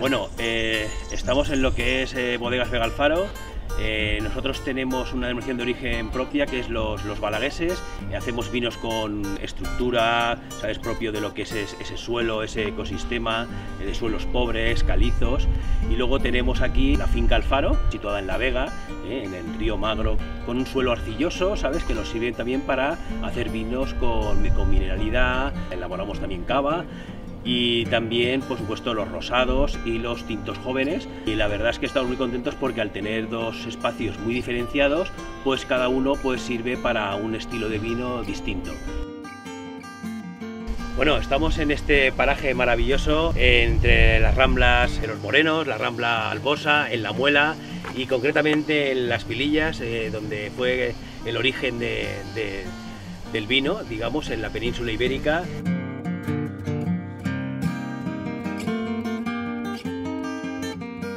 Bueno, eh, estamos en lo que es eh, Bodegas Vega Alfaro. Eh, nosotros tenemos una denominación de origen propia que es los, los balagueses. hacemos vinos con estructura, sabes, propio de lo que es ese, suelo, ese ecosistema, de suelos pobres, calizos. Y luego tenemos aquí la finca Alfaro, situada en La Vega, en el río Magro, con un suelo arcilloso, sabes, que nos sirve también para hacer vinos con, con mineralidad. Elaboramos también cava y también por supuesto los rosados y los tintos jóvenes y la verdad es que estamos muy contentos porque al tener dos espacios muy diferenciados pues cada uno pues sirve para un estilo de vino distinto. Bueno, estamos en este paraje maravilloso entre las ramblas en los Morenos, la rambla Albosa, en La Muela y concretamente en Las Pilillas, eh, donde fue el origen del vino, digamos, en la península ibérica.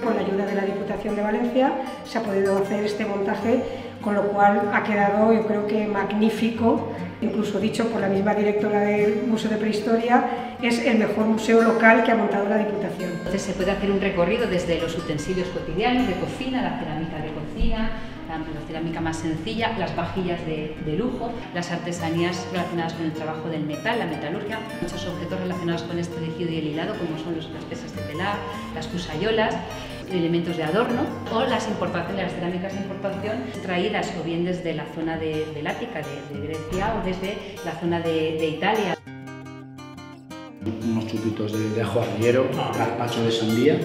Con la ayuda de la Diputación de Valencia se ha podido hacer este montaje, con lo cual ha quedado yo creo que magnífico, incluso dicho por la misma directora del Museo de Prehistoria, es el mejor museo local que ha montado la Diputación. Entonces se puede hacer un recorrido desde los utensilios cotidianos de cocina, la cerámica de cocina, la cerámica más sencilla, las vajillas de, lujo, las artesanías relacionadas con el trabajo del metal, la metalurgia, muchos objetos relacionados con este tejido y el hilado, como son las pesas de telar, las cusayolas, elementos de adorno o las importaciones, las cerámicas de importación traídas o bien desde la zona de, del Ática, de, Grecia o desde la zona de, Italia. Unos chupitos de, ajo arriero, gazpacho de sandía,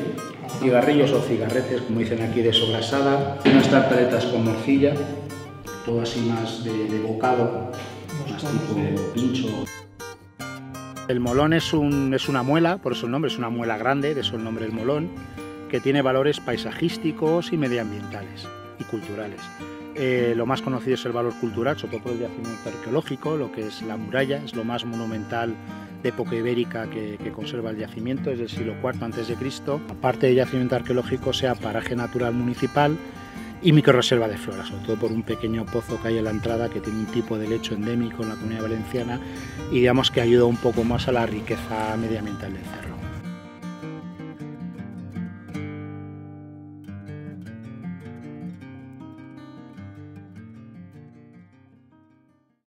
cigarrillos o cigarretes, como dicen aquí, de sobrasada, unas tartaletas con morcilla, todo así más de, bocado, más tipo pincho. El molón es, un, es una muela, por eso el nombre es una muela grande, de eso el nombre del molón que tiene valores paisajísticos y medioambientales y culturales. Eh, lo más conocido es el valor cultural, sobre todo por el yacimiento arqueológico, lo que es la muralla, es lo más monumental de época ibérica que, conserva el yacimiento, es del siglo IV a.C. Aparte del yacimiento arqueológico, sea paraje natural municipal y microreserva de flora, sobre todo por un pequeño pozo que hay en la entrada que tiene un tipo de lecho endémico en la comunidad valenciana y digamos que ayuda un poco más a la riqueza medioambiental del cerro.